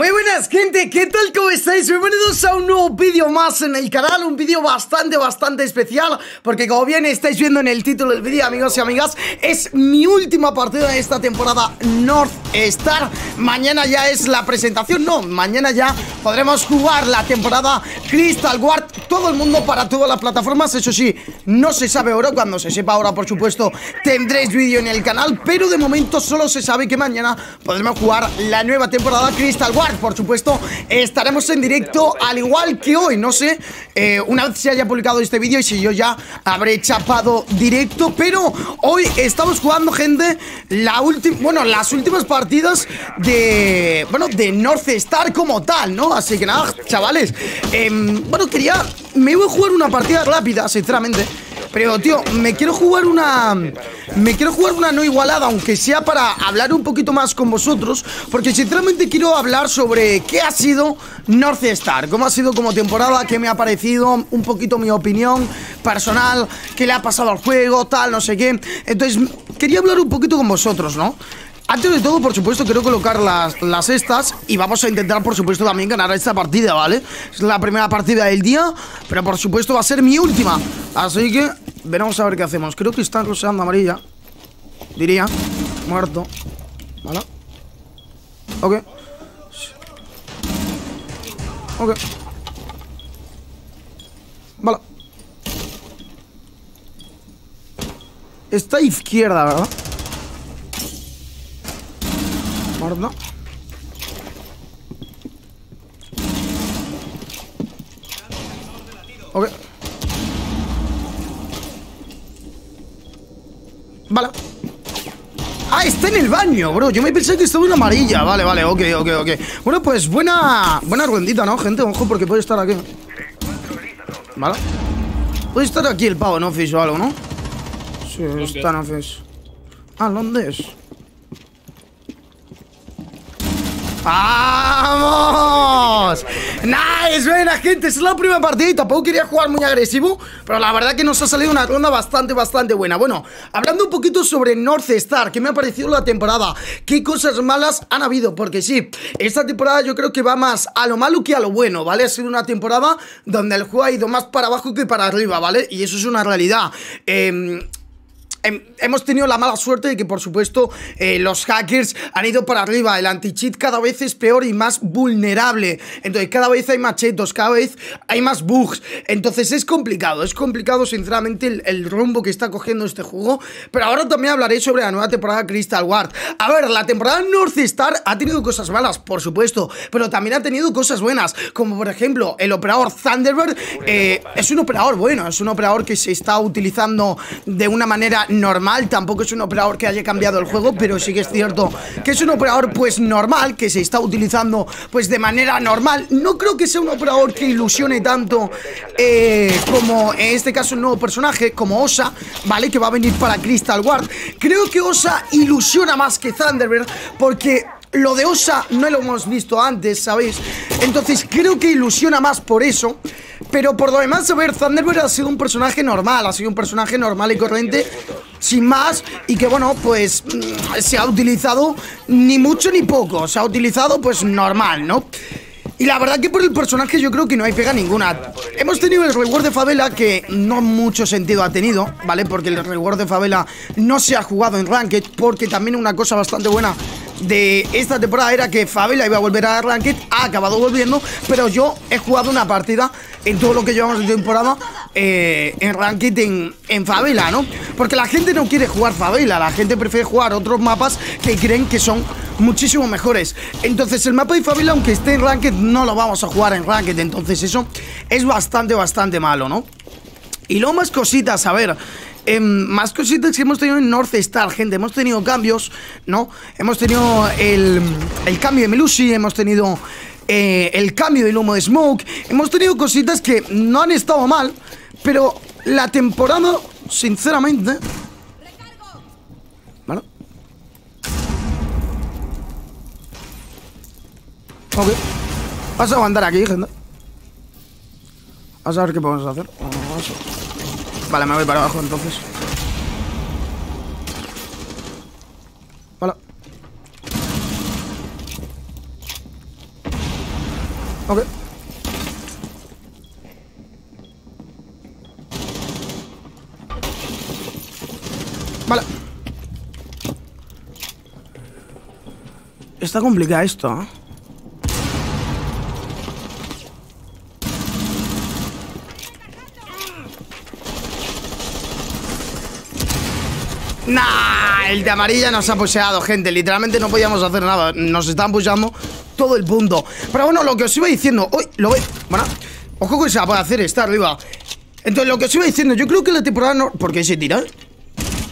Muy buenas gente, ¿qué tal? ¿Cómo estáis? Bienvenidos a un nuevo vídeo más en el canal Un vídeo bastante, bastante especial Porque como bien estáis viendo en el título del vídeo, amigos y amigas Es mi última partida de esta temporada North Star Mañana ya es la presentación, no, mañana ya podremos jugar la temporada Crystal Ward Todo el mundo para todas las plataformas Eso sí, no se sabe ahora, cuando se sepa ahora por supuesto Tendréis vídeo en el canal Pero de momento solo se sabe que mañana podremos jugar la nueva temporada Crystal Por supuesto, estaremos en directo al igual que hoy, no sé, eh, una vez se haya publicado este vídeo y si yo ya habré chapado directo, pero hoy estamos jugando, gente, la bueno, las últimas partidas de, bueno, de North Star como tal, ¿no? Así que nada, chavales, em, bueno, quería, me voy a jugar una partida rápida, sinceramente. Pero, tío, me quiero jugar una... Me quiero jugar una no igualada, aunque sea para hablar un poquito más con vosotros Porque sinceramente quiero hablar sobre qué ha sido North Star. Cómo ha sido como temporada, qué me ha parecido Un poquito mi opinión personal. Qué le ha pasado al juego, tal, no sé qué. Entonces, quería hablar un poquito con vosotros, ¿no? Antes de todo, por supuesto, quiero colocar las, las estas Y vamos a intentar, por supuesto, también ganar esta partida, ¿vale? Es la primera partida del día Pero, por supuesto, va a ser mi última. Así que, veremos a ver qué hacemos. Creo que está roseando amarilla. Diría. Muerto. ¿Vale? Ok Ok. Vale. Está izquierda, ¿verdad? Muerto Ok. Vale Ah, está en el baño, bro Yo me pensé que estaba en amarilla Vale, vale, ok, ok, ok Bueno, pues buena Buena ruendita, ¿no, gente? Ojo, porque puede estar aquí Vale Puede estar aquí el pavo, ¿no? Fish o algo, ¿no? Sí, está en Fish Ah, ¿dónde es? ¡Vamos! ¡Nice! Buena, gente, es la primera partida y tampoco quería jugar muy agresivo Pero la verdad que nos ha salido una ronda bastante, bastante buena Bueno, hablando un poquito sobre North Star ¿Qué me ha parecido la temporada? ¿Qué cosas malas han habido? Porque sí, esta temporada yo creo que va más a lo malo que a lo bueno, ¿vale? Ha sido una temporada donde el juego ha ido más para abajo que para arriba, ¿vale? Y eso es una realidad Eh hemos tenido la mala suerte de que, por supuesto, eh, los hackers han ido para arriba. El anti-cheat cada vez es peor y más vulnerable. Entonces, cada vez hay más chetos, cada vez hay más bugs. Entonces, es complicado. Es complicado, sinceramente, el, rumbo que está cogiendo este juego. Pero ahora también hablaré sobre la nueva temporada Crystal Ward. A ver, la temporada North Star ha tenido cosas malas, por supuesto. Pero también ha tenido cosas buenas. Como, por ejemplo, el operador Thunderbird eh, es un operador bueno. Es un operador que se está utilizando de una manera normal, tampoco es un operador que haya cambiado el juego, pero sí que es cierto que es un operador pues normal, que se está utilizando pues de manera normal. No creo que sea un operador que ilusione tanto eh, como en este caso un nuevo personaje, como Osa, ¿vale? Que va a venir para Crystal Ward. Creo que Osa ilusiona más que Thunderbird porque lo de Osa no lo hemos visto antes, ¿sabéis? Entonces creo que ilusiona más por eso Pero por lo demás, a ver, Thunderbird ha sido un personaje normal Ha sido un personaje normal y corriente Sin más Y que bueno, pues mm, se ha utilizado ni mucho ni poco Se ha utilizado pues normal, ¿no? Y la verdad que por el personaje yo creo que no hay pega ninguna Hemos tenido el reward de Favela que no mucho sentido ha tenido, ¿vale? Porque el reward de Favela no se ha jugado en Ranked Porque también una cosa bastante buena de esta temporada era que Favela iba a volver a Ranked, ha acabado volviendo, pero yo he jugado una partida en todo lo que llevamos de temporada eh, en Ranked en, en, Favela, ¿no? Porque la gente no quiere jugar Favela, la gente prefiere jugar otros mapas que creen que son muchísimo mejores. Entonces el mapa de Favela, aunque esté en Ranked, no lo vamos a jugar en Ranked, entonces eso es bastante, bastante malo, ¿no? Y luego más cositas, a ver eh, más cositas que hemos tenido en North Star, gente. Hemos tenido cambios, ¿no? Hemos tenido el, el cambio de Melusi, hemos tenido eh, el cambio del humo de Smoke. Hemos tenido cositas que no han estado mal, pero la temporada, sinceramente... ¿Vale? Ok. Vas a aguantar aquí, gente. Vamos a ver qué podemos hacer. Vamos a... Vale, me voy para abajo entonces Vale Ok. Vale. Está complicado esto, ¿eh? Nah, el de amarilla nos ha puseado, gente. Literalmente no podíamos hacer nada. Nos están pusheando todo el punto. Pero bueno, lo que os iba diciendo. Uy, lo ve. Bueno, ojo que se va a hacer estar arriba. Entonces, lo que os iba diciendo, yo creo que la temporada no. ¿Por qué se tira?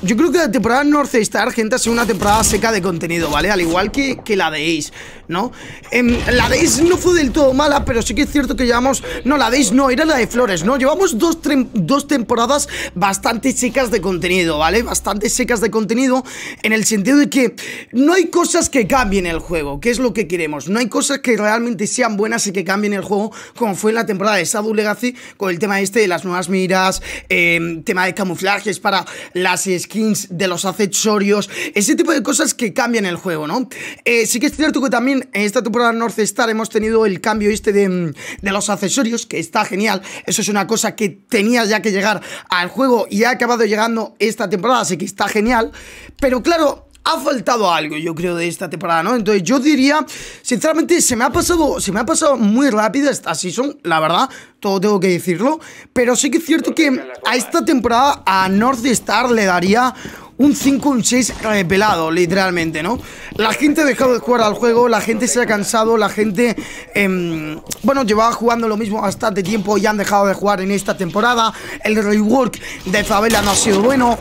Yo creo que la temporada North Star, gente, ha sido una temporada seca de contenido, ¿vale? Al igual que, que la de Ace, ¿no? Em, la de Ace no fue del todo mala, pero sí que es cierto que llevamos... No, la de Ace no, era la de Flores, ¿no? Llevamos dos, dos temporadas bastante secas de contenido, ¿vale? Bastante secas de contenido en el sentido de que no hay cosas que cambien el juego, que es lo que queremos. No hay cosas que realmente sean buenas y que cambien el juego, como fue en la temporada de Shadow Legacy, con el tema este de las nuevas miras, eh, tema de camuflajes para las skins de los accesorios, ese tipo de cosas que cambian el juego, ¿no? Eh, sí que es cierto que también en esta temporada North Star hemos tenido el cambio este de, de los accesorios, que está genial. Eso es una cosa que tenía ya que llegar al juego y ha acabado llegando esta temporada, así que está genial. Pero claro, ha faltado algo, yo creo, de esta temporada, ¿no? Entonces yo diría, sinceramente, se me ha pasado, se me ha pasado muy rápido esta season, la verdad, todo tengo que decirlo, pero sí que es cierto que a esta temporada a North Star le daría un 5, un 6 repelado, literalmente, ¿no? La gente ha dejado de jugar al juego, la gente se ha cansado, la gente, eh, bueno, llevaba jugando lo mismo bastante tiempo y han dejado de jugar en esta temporada. El rework de Favela no ha sido bueno.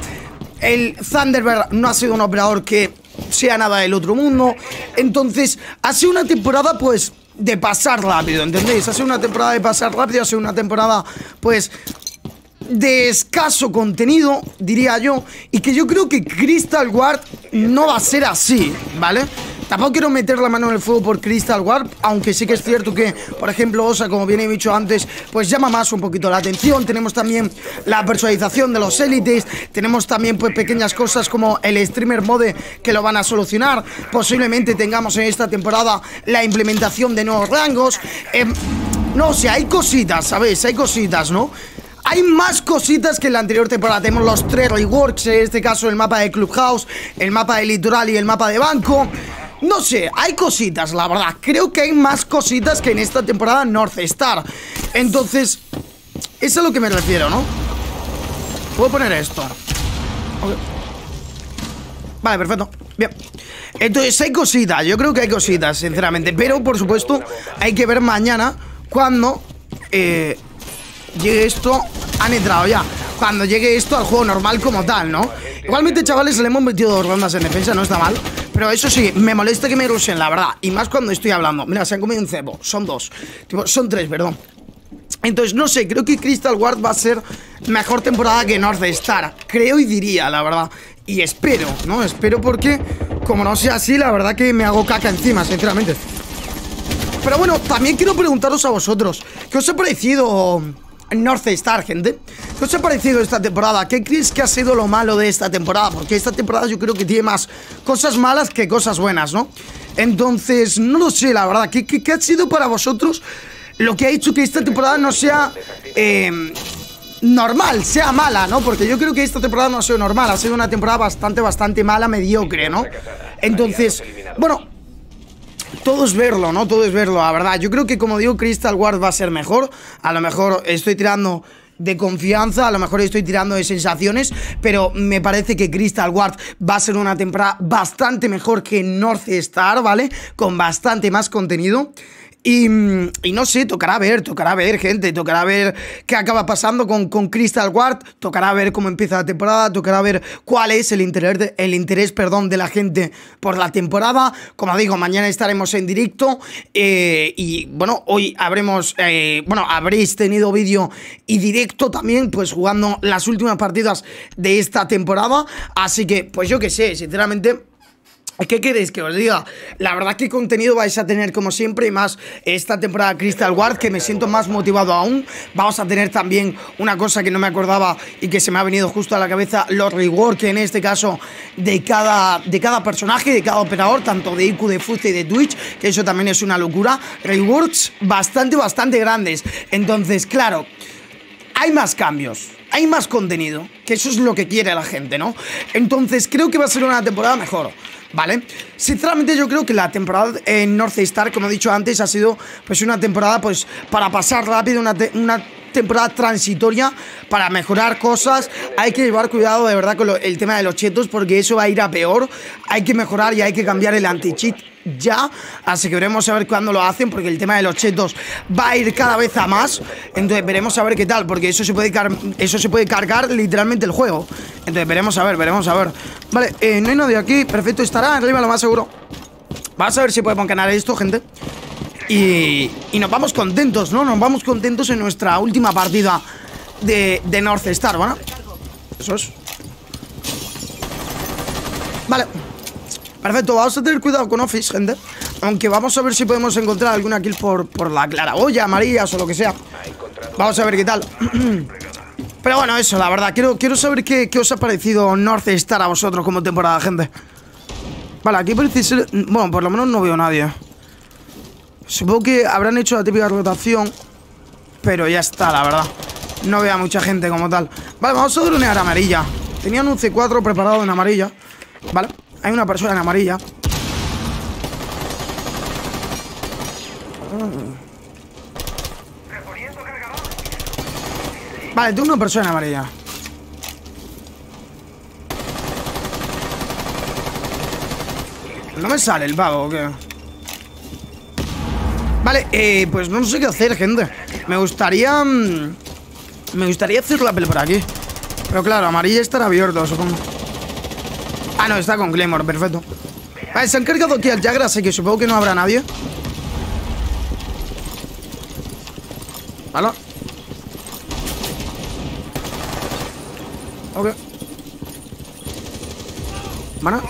El Thunderbird no ha sido un operador que sea nada del otro mundo. Entonces, ha sido una temporada, pues, de pasar rápido, ¿entendéis? Ha sido una temporada de pasar rápido, ha sido una temporada, pues, de escaso contenido, diría yo, y que yo creo que Crystal Ward no va a ser así, ¿vale? Tampoco quiero meter la mano en el fuego por Crystal Ward, aunque sí que es cierto que, por ejemplo, Osa, como bien he dicho antes, pues llama más un poquito la atención. Tenemos también la personalización de los élites, tenemos también pues pequeñas cosas como el streamer mode que lo van a solucionar. Posiblemente tengamos en esta temporada la implementación de nuevos rangos. Em, no sé, hay cositas, ¿sabes? Hay cositas, ¿no? Hay más cositas que en la anterior temporada. Tenemos los tres reworks, en este caso el mapa de Clubhouse, el mapa de Litoral y el mapa de Banco. No sé, hay cositas, la verdad. Creo que hay más cositas que en esta temporada North Star. Entonces, es a lo que me refiero, ¿no? Puedo poner esto. Vale, perfecto. Bien. Entonces, hay cositas. Yo creo que hay cositas, sinceramente. Pero, por supuesto, hay que ver mañana cuando eh, llegue esto. Han entrado ya. Cuando llegue esto al juego normal como tal, ¿no? Igualmente, chavales, le hemos metido dos rondas en defensa, no está mal. Pero eso sí, me molesta que me rusen, la verdad. Y más cuando estoy hablando. Mira, se han comido un cebo. Son dos. son tres, perdón. Entonces, no sé, creo que Crystal Ward va a ser mejor temporada que North Star. Creo y diría, la verdad. Y espero, ¿no? Espero porque, como no sea así, la verdad que me hago caca encima, sinceramente. Pero bueno, también quiero preguntaros a vosotros, ¿qué os ha parecido North Star, gente. ¿Qué os ha parecido esta temporada? ¿Qué creéis que ha sido lo malo de esta temporada? Porque esta temporada yo creo que tiene más cosas malas que cosas buenas, ¿no? Entonces, no lo sé, la verdad. ¿Qué, ha sido para vosotros lo que ha hecho que esta temporada no sea... Eh, normal, sea mala, ¿no? Porque yo creo que esta temporada no ha sido normal, ha sido una temporada bastante, bastante mala, mediocre, ¿no? Entonces, bueno, todo es verlo, ¿no? Todo es verlo, la verdad. Yo creo que, como digo, Crystal Ward va a ser mejor. A lo mejor estoy tirando de confianza, a lo mejor estoy tirando de sensaciones, pero me parece que Crystal Ward va a ser una temporada bastante mejor que North Star, ¿vale? Con bastante más contenido. Y, no sé, tocará ver, tocará ver, gente, tocará ver qué acaba pasando con, con Crystal Ward, tocará ver cómo empieza la temporada, tocará ver cuál es el interés, de, el interés perdón, de la gente por la temporada. Como digo, mañana estaremos en directo eh, y bueno, hoy habremos, eh, bueno, habréis tenido vídeo y directo también, pues jugando las últimas partidas de esta temporada. Así que, pues yo qué sé, sinceramente ¿Qué queréis que os diga? La verdad que contenido vais a tener como siempre y más esta temporada Crystal Ward que me siento más motivado aún. Vamos a tener también una cosa que no me acordaba y que se me ha venido justo a la cabeza, los rewards que en este caso de cada, de cada personaje, de cada operador, tanto de IQ, de Fuze y de Twitch, que eso también es una locura. Rewards bastante, bastante grandes. Entonces, claro, hay más cambios hay más contenido, que eso es lo que quiere la gente, ¿no? Entonces creo que va a ser una temporada mejor. ¿Vale? Sinceramente yo creo que la temporada en North Star, como he dicho antes, ha sido pues una temporada pues para pasar rápido, una, una temporada transitoria para mejorar cosas. Hay que llevar cuidado de verdad con el tema de los chetos porque eso va a ir a peor. Hay que mejorar y hay que cambiar el anti-cheat ya, así que veremos a ver cuándo lo hacen, porque el tema de los chetos va a ir cada vez a más. Entonces veremos a ver qué tal, porque eso se puede, eso se puede cargar literalmente el juego. Entonces veremos a ver, veremos a ver. Vale, eh, no hay nadie aquí, perfecto, estará arriba lo más seguro. Vamos a ver si podemos ganar esto, gente. Y, y nos vamos contentos, ¿no? Nos vamos contentos en nuestra última partida de, de North Star, ¿vale? Eso es. Vale. Perfecto, vamos a tener cuidado con Office, gente. Aunque vamos a ver si podemos encontrar alguna kill por, por la claraboya, amarillas o lo que sea. Vamos a ver qué tal. Pero bueno, eso, la verdad. Quiero, quiero saber qué, qué os ha parecido North Star a vosotros como temporada, gente. Vale, aquí parece ser... Bueno, por lo menos no veo a nadie. Supongo que habrán hecho la típica rotación Pero ya está, la verdad. No veo a mucha gente como tal. Vale, vamos a dronear amarilla. Tenían un C4 preparado en amarilla. Vale hay una persona en amarilla. Vale, tengo una persona en amarilla. No me sale el vago, ¿o? Vale, eh, pues no sé qué hacer, gente Me gustaría... Mm, me gustaría hacer la pel por aquí Pero claro, amarilla estará abierto, supongo Ah, no, está con Claymore, perfecto. Vale, se han cargado aquí al Jagger, así que supongo que no habrá nadie. Vale Ok. Bueno.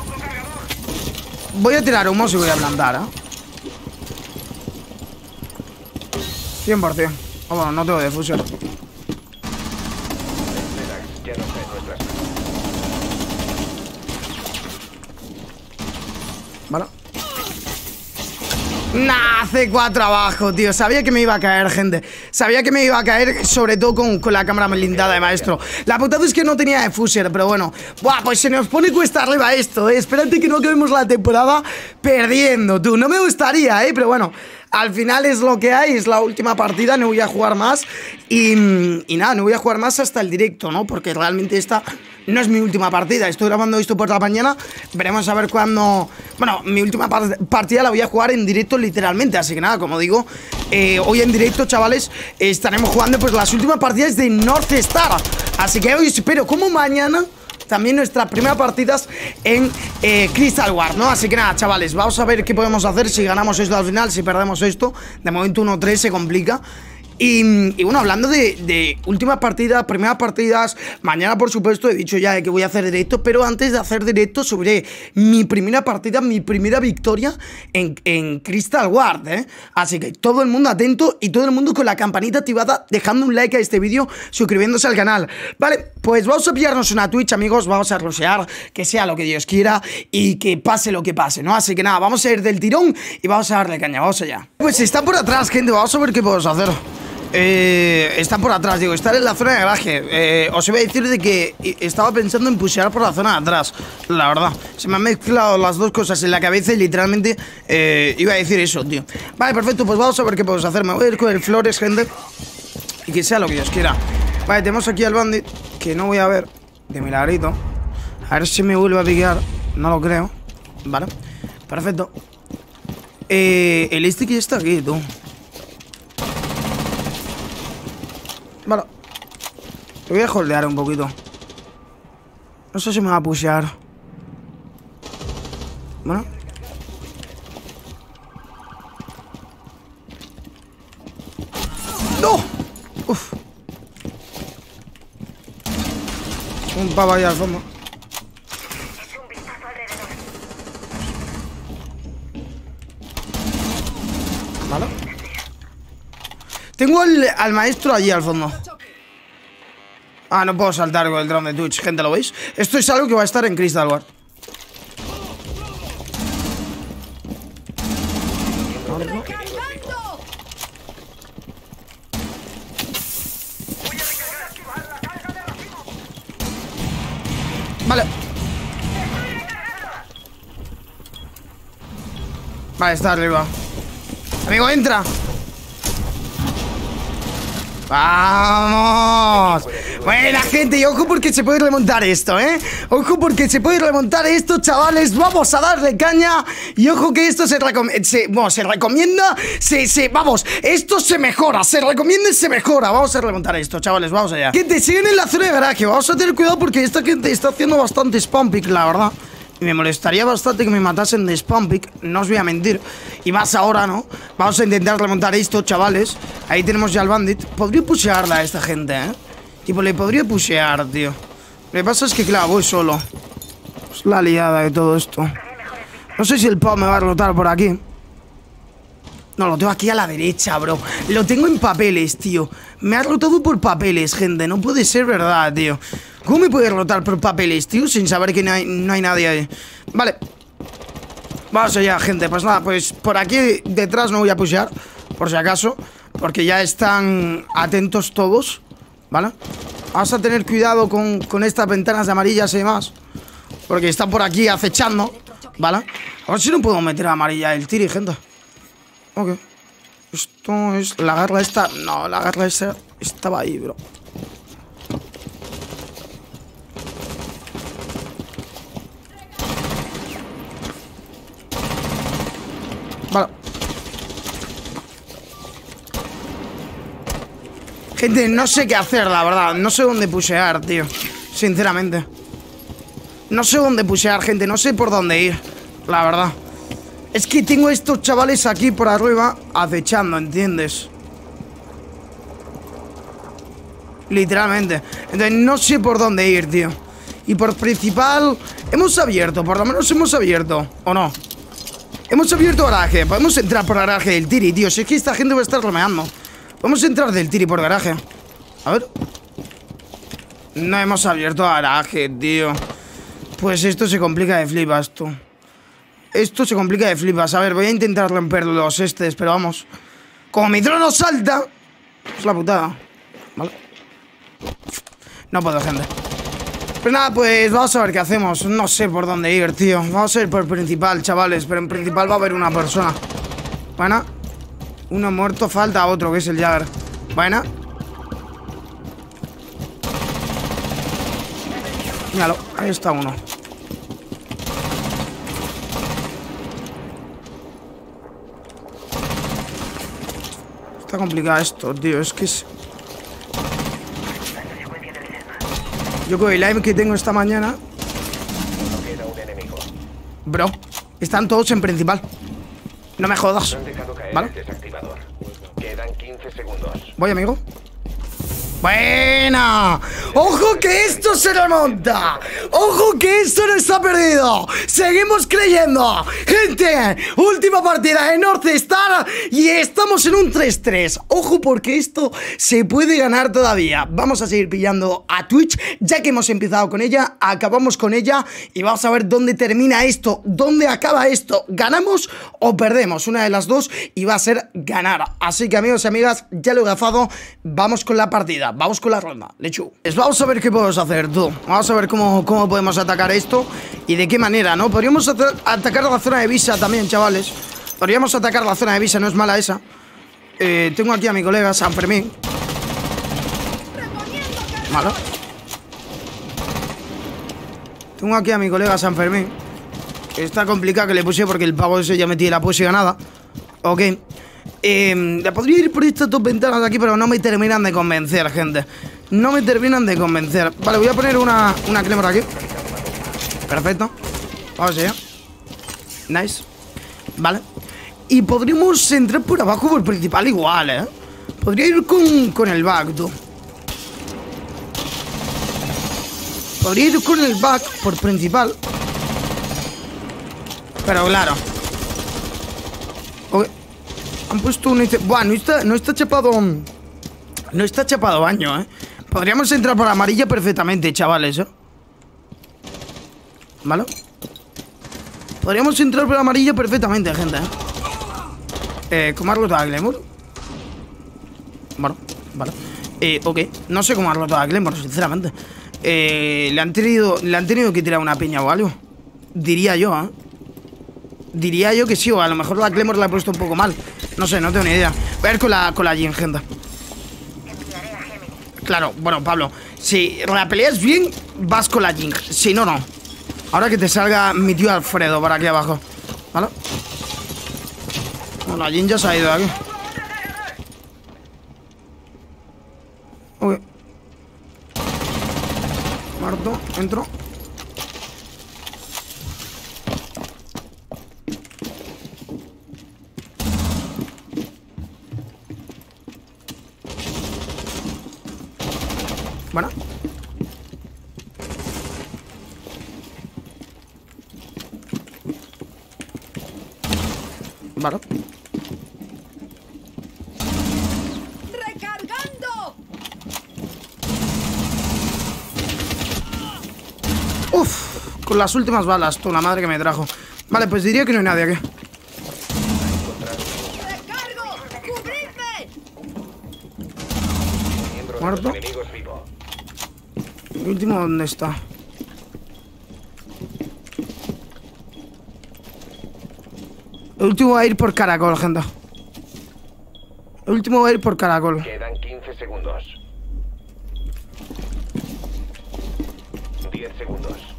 Voy a tirar humo y voy a plantar, ¿eh? 100% oh, bueno, no tengo defusión Vale Nah, C4 abajo, tío. Sabía que me iba a caer, gente. Sabía que me iba a caer, sobre todo con, con la cámara blindada de maestro. La putada es que no tenía defuser, pero bueno. Buah, pues se nos pone cuesta arriba esto, eh. Espérate que no acabemos la temporada perdiendo, tú. No me gustaría, eh, pero bueno al final es lo que hay, es la última partida, no voy a jugar más. Y, nada, no voy a jugar más hasta el directo, ¿no? Porque realmente esta no es mi última partida, estoy grabando esto por la mañana, veremos a ver cuándo... Bueno, mi última partida la voy a jugar en directo literalmente, así que nada, como digo, eh, hoy en directo, chavales, estaremos jugando pues las últimas partidas de North Star, así que hoy espero como mañana también nuestras primeras partidas en eh, Crystal War, ¿no? Así que nada, chavales, vamos a ver qué podemos hacer si ganamos esto al final, si perdemos esto. De momento 1-3 se complica. Y, bueno, hablando de, de, últimas partidas, primeras partidas, mañana por supuesto he dicho ya que voy a hacer directo, pero antes de hacer directo subiré mi primera partida, mi primera victoria en, en Crystal Ward, ¿eh? Así que todo el mundo atento y todo el mundo con la campanita activada, dejando un like a este vídeo, suscribiéndose al canal. Vale, pues vamos a pillarnos una Twitch, amigos, vamos a rosear, que sea lo que Dios quiera y que pase lo que pase, ¿no? Así que nada, vamos a ir del tirón y vamos a darle caña, vamos allá. Pues está por atrás, gente, vamos a ver qué podemos hacer. Eh, está por atrás, digo, estar en la zona de garaje. Eh, os iba a decir de que estaba pensando en pushear por la zona de atrás, la verdad. Se me han mezclado las dos cosas en la cabeza y literalmente eh, iba a decir eso, tío. Vale, perfecto, pues vamos a ver qué podemos hacer. Me voy a ir con el Flores, gente. Y que sea lo que Dios quiera. Vale, tenemos aquí al bandit, que no voy a ver, de milagrito. A ver si me vuelve a piquear. No lo creo. Vale, perfecto. Eh, el stick ya está aquí, tú. Vale. Te voy a holdear un poquito. No sé si me va a pushear. Bueno. ¡No! Uf. Un pavo ahí al fondo. Tengo al, maestro allí al fondo. Ah, no puedo saltar con el drone de Twitch, gente, ¿lo veis? Esto es algo que va a estar en Crystal Ward. Vale. Vale, está arriba. Amigo, entra. ¡Vamos! Buena gente, y ojo porque se puede remontar esto, ¿eh? Ojo porque se puede remontar esto, chavales. Vamos a darle caña. Y ojo que esto se, se, bueno, se recomienda se, se, Vamos, esto se mejora Se recomienda y se mejora. Vamos a remontar esto, chavales, vamos allá. Gente, siguen en la zona de garaje. Vamos a tener cuidado porque esta gente está haciendo bastante spam pick, la verdad y me molestaría bastante que me matasen de spam pick, no os voy a mentir. Y más ahora, ¿no? Vamos a intentar remontar esto, chavales. Ahí tenemos ya al bandit. Podría pushearla a esta gente, ¿eh? Tipo, le podría pushear, tío. Lo que pasa es que, claro, voy solo. Es la liada de todo esto. No sé si el pop me va a rotar por aquí. No, lo tengo aquí a la derecha, bro. Lo tengo en papeles, tío. Me ha rotado por papeles, gente. No puede ser verdad, tío. ¿Cómo me puede rotar por papeles, tío? Sin saber que no hay, no hay nadie ahí. Vale. Vamos allá, gente. Pues nada, pues por aquí detrás no voy a pushear. Por si acaso. Porque ya están atentos todos. ¿Vale? Vamos a tener cuidado con, con estas ventanas de amarillas y demás. Porque están por aquí acechando. ¿Vale? A ver si no puedo meter a amarilla el tiri, gente. Ok. Esto es... La garra esta... No, la garra esta estaba ahí, bro. Gente, no sé qué hacer, la verdad. No sé dónde pushear, tío. Sinceramente. No sé dónde pushear, gente. No sé por dónde ir. La verdad. Es que tengo estos chavales aquí por arriba acechando, ¿entiendes? Literalmente. Entonces no sé por dónde ir, tío. Y por principal... Hemos abierto, por lo menos hemos abierto. ¿O no? Hemos abierto garaje. Podemos entrar por garaje del tiri, tío. Si es que esta gente va a estar romeando. Vamos a entrar del tiri por garaje. A ver. No hemos abierto garaje, tío. Pues esto se complica de flipas, tú. Esto se complica de flipas. A ver, voy a intentar romper los estes, pero vamos. Como mi trono salta... Es la putada. Vale. No puedo, gente. Pues nada, pues vamos a ver qué hacemos. No sé por dónde ir, tío. Vamos a ir por principal, chavales. Pero en principal va a haber una persona. Buena. Uno muerto, falta otro, que es el Jagger. Buena. Míralo, ahí está uno. Está complicado esto, tío. Es que es... Yo con el live que tengo esta mañana Bro Están todos en principal No me jodas ¿Vale? Voy amigo Buena ¡Ojo que esto se remonta! ¡Ojo que esto no está perdido! ¡Seguimos creyendo! ¡Gente! Última partida de North Star Y estamos en un 3-3 Ojo porque esto se puede ganar todavía Vamos a seguir pillando a Twitch Ya que hemos empezado con ella Acabamos con ella Y vamos a ver dónde termina esto Dónde acaba esto ¿Ganamos o perdemos? Una de las dos Y va a ser ganar Así que amigos y amigas Ya lo he gafado Vamos con la partida vamos con la ronda, lechu pues Vamos a ver qué podemos hacer, tú Vamos a ver cómo podemos atacar esto Y de qué manera, ¿no? Podríamos atacar la zona de visa también, chavales. Podríamos atacar la zona de visa, no es mala esa. Eh, Tengo aquí a mi colega San Fermín. Malo Tengo aquí a mi colega San Fermín. Está complicado que le puse porque el pavo ese ya me tiene la puse ganada. Ok. Eh, podría ir por estas dos ventanas de aquí, pero no me terminan de convencer, gente. No me terminan de convencer. Vale, voy a poner una, una por aquí. Perfecto. Vamos allá. Nice. Vale. Y podríamos entrar por abajo por principal igual, ¿eh? Podría ir con, con el back, tú. Podría ir con el back por principal. Pero claro. Han puesto un... Buah, no está, no está chapado... No está chapado baño, ¿eh? Podríamos entrar por amarilla perfectamente, chavales, ¿eh? ¿Vale? Podríamos entrar por amarilla perfectamente, gente, ¿eh? Eh, ¿cómo has roto a Glamour? Bueno, vale Eh, ok, no sé cómo ha roto a Glamour, sinceramente Eh, le han tenido, le han tenido que tirar una piña o algo Diría yo, ¿eh? Diría yo que sí, o a lo mejor la Clemor la ha puesto un poco mal. No sé, no tengo ni idea. Voy a ver con la, con la Jin, gente. Claro, bueno, Pablo, si la peleas bien, vas con la Jin. Si no, no. Ahora que te salga mi tío Alfredo por aquí abajo. ¿Vale? Bueno, la Jin ya se ha ido de aquí. Ok. Muerto, entro. Bueno. Vale. ¡Recargando! Uf, con las últimas balas, tú, la madre que me trajo. Vale, pues diría que no hay nadie aquí. Muerto. ¿El último dónde está? El último va a ir por caracol, gente. El último va a ir por caracol. Quedan 15 segundos. 10 segundos.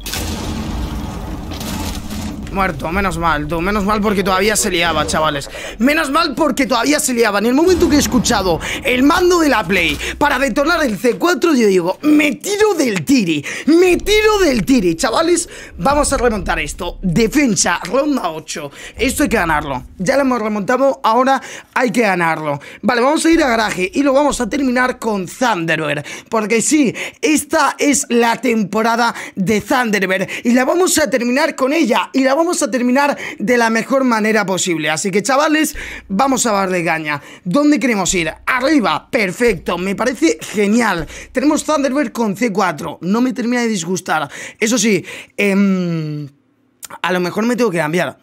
Muerto, menos mal, tú, menos mal porque todavía se liaba, chavales. Menos mal porque todavía se liaba. En el momento que he escuchado el mando de la Play Para detonar el C4 Yo digo, me tiro del tiri Me tiro del tiri, chavales Vamos a remontar esto. Defensa, ronda 8 Esto hay que ganarlo. Ya lo hemos remontado, ahora hay que ganarlo. Vale, vamos a ir a garaje Y lo vamos a terminar con Thunderbird Porque sí, esta es la temporada de Thunderbird Y la vamos a terminar con ella Y la vamos a terminar de la mejor manera posible. Así que, chavales, vamos a darle caña. ¿Dónde queremos ir? Arriba, perfecto, me parece genial. Tenemos Thunderbird con C4, no me termina de disgustar. Eso sí, eh, a lo mejor me tengo que cambiar.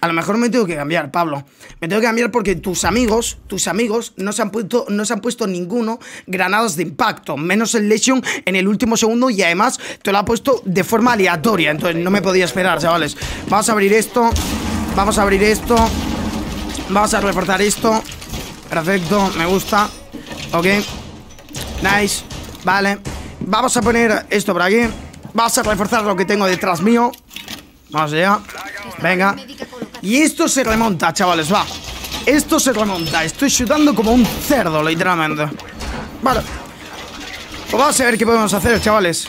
A lo mejor me tengo que cambiar, Pablo. Me tengo que cambiar porque tus amigos, tus amigos, no se han puesto, no se han puesto ninguno granadas de impacto, menos el Lesion en el último segundo y además te lo ha puesto de forma aleatoria. Entonces no me podía esperar, chavales. Vamos a abrir esto. Vamos a abrir esto. Vamos a reforzar esto. Perfecto, me gusta. Ok. Nice. Vale. Vamos a poner esto por aquí. Vamos a reforzar lo que tengo detrás mío. Vamos allá. Venga. Y esto se remonta, chavales, va. Esto se remonta. Estoy chutando como un cerdo, literalmente. Vale. Pues vamos a ver qué podemos hacer, chavales.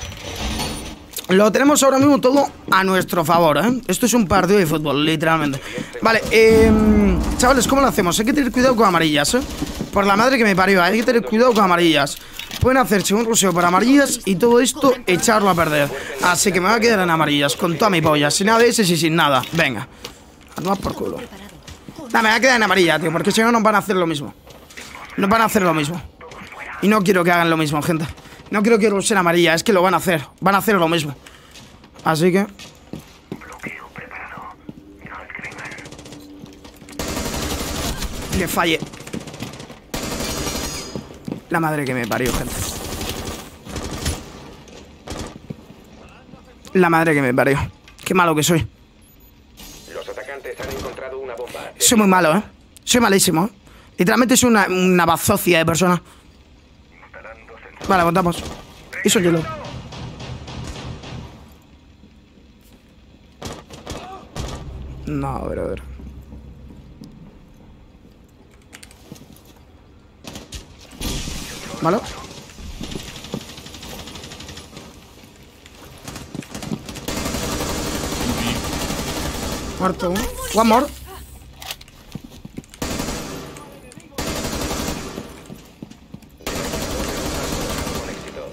Lo tenemos ahora mismo todo a nuestro favor, ¿eh? Esto es un partido de fútbol, literalmente. Vale, eh, chavales, ¿cómo lo hacemos? Hay que tener cuidado con amarillas, ¿eh? Por la madre que me parió, hay que tener cuidado con amarillas. Pueden hacerse un ruseo para amarillas y todo esto echarlo a perder. Así que me voy a quedar en amarillas, con toda mi polla. Sin ese y sin nada. Venga. A por culo. Nah, me voy a quedar en amarilla, tío, porque si no nos van a hacer lo mismo. Nos van a hacer lo mismo. Y no quiero que hagan lo mismo, gente. No quiero que en amarilla, es que lo van a hacer. Van a hacer lo mismo. Así que... Que falle. La madre que me parió, gente. La madre que me parió. Qué malo que soy. Soy muy malo, ¿eh? Soy malísimo. Literalmente soy una, una bazocia de persona. Vale, contamos. Y soy yo. No, a ver, a ver. ¿Vale? Muerto. One more.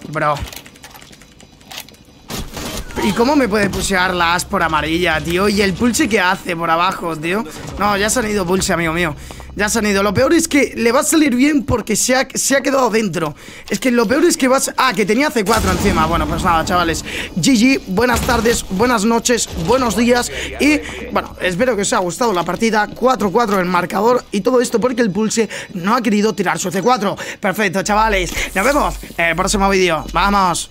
Bro. ¿Y cómo me puede pulsear las por amarilla, tío? ¿Y el pulse que hace por abajo, tío? No, ya se han ido pulse, amigo mío Ya se han ido. Lo peor es que le va a salir bien porque se ha, se ha quedado dentro. Es que lo peor es que vas... Ah, que tenía C4 encima. Bueno, pues nada, chavales. GG, buenas tardes, buenas noches, buenos días. Y, bueno, espero que os haya gustado la partida. 4-4 el marcador y todo esto porque el Pulse no ha querido tirar su C4. Perfecto, chavales. Nos vemos en el próximo vídeo. Vamos.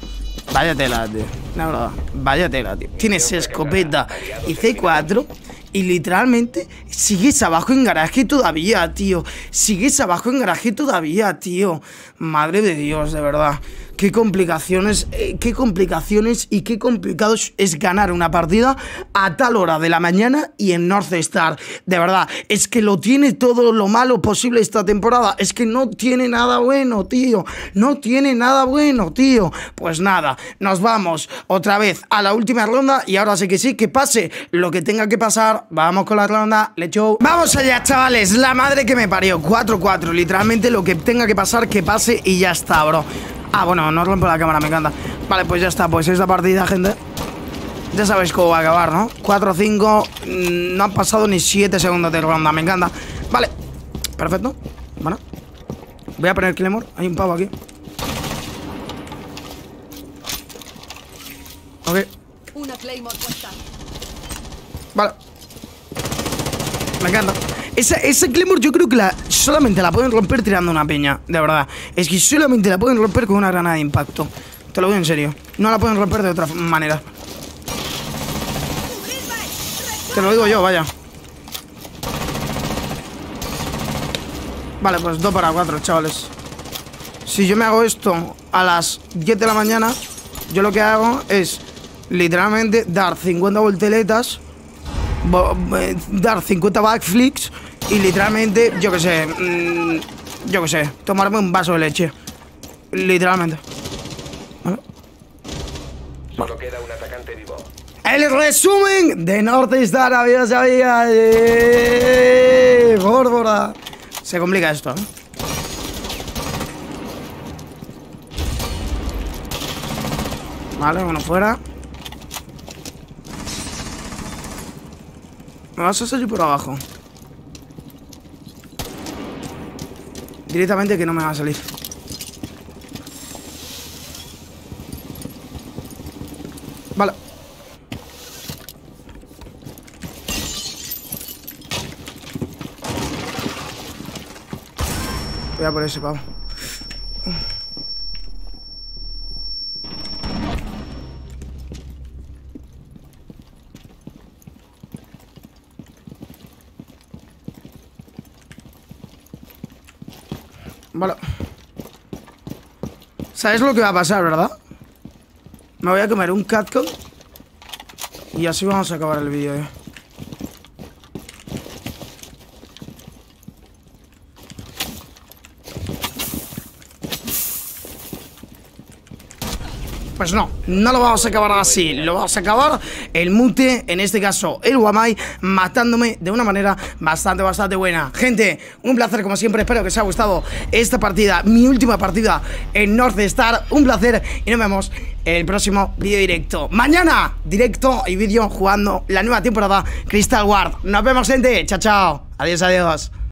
Vaya tela, tío. La verdad. Vaya tela, tío. Tienes escopeta y C4 y literalmente sigues abajo en garaje todavía, tío. Sigues abajo en garaje todavía, tío. Madre de Dios, de verdad. Qué complicaciones, eh, qué complicaciones y qué complicado es ganar una partida a tal hora de la mañana y en North Star. De verdad, es que lo tiene todo lo malo posible esta temporada. Es que no tiene nada bueno, tío. No tiene nada bueno, tío. Pues nada, nos vamos otra vez a la última ronda y ahora sí que sí, que pase lo que tenga que pasar. Vamos con la ronda, lecho. Vamos allá, chavales. La madre que me parió. 4-4, literalmente lo que tenga que pasar, que pase y ya está, bro. Ah, bueno, no rompo la cámara, me encanta. Vale, pues ya está, pues esta partida, gente Ya sabéis cómo va a acabar, ¿no? 4-5, mm, no han pasado ni 7 segundos de ronda, me encanta. Vale, perfecto Bueno. Voy a poner Clemor, hay un pavo aquí. Ok. Vale. Me encanta esa, esa Claymore yo creo que la, solamente la pueden romper tirando una peña, de verdad. Es que solamente la pueden romper con una granada de impacto. Te lo digo en serio. No la pueden romper de otra manera. Te lo digo yo, vaya. Vale, pues 2 para 4, chavales. Si yo me hago esto a las 10 de la mañana, yo lo que hago es literalmente dar 50 volteletas, dar 50 backflips y literalmente, yo que sé, mmm, yo que sé, tomarme un vaso de leche. Literalmente. ¿Vale? Solo queda un atacante vivo. El resumen de y amigas. Eh, Bórbora. Se complica esto, ¿eh? Vale, bueno, fuera. Me vas a salir por abajo. Directamente que no me va a salir. Vale. Voy a por ese pavo. Vale. ¿Sabes lo que va a pasar, verdad? Me voy a comer un catcon Y así vamos a acabar el vídeo, eh. Pues no, no lo vamos a acabar así Lo vamos a acabar el mute En este caso el Wamai Matándome de una manera bastante, bastante buena. Gente, un placer como siempre Espero que os haya gustado esta partida Mi última partida en North Star Un placer y nos vemos en el próximo vídeo directo. Mañana, directo y vídeo jugando la nueva temporada Crystal Ward. Nos vemos gente, chao chao. Adiós, adiós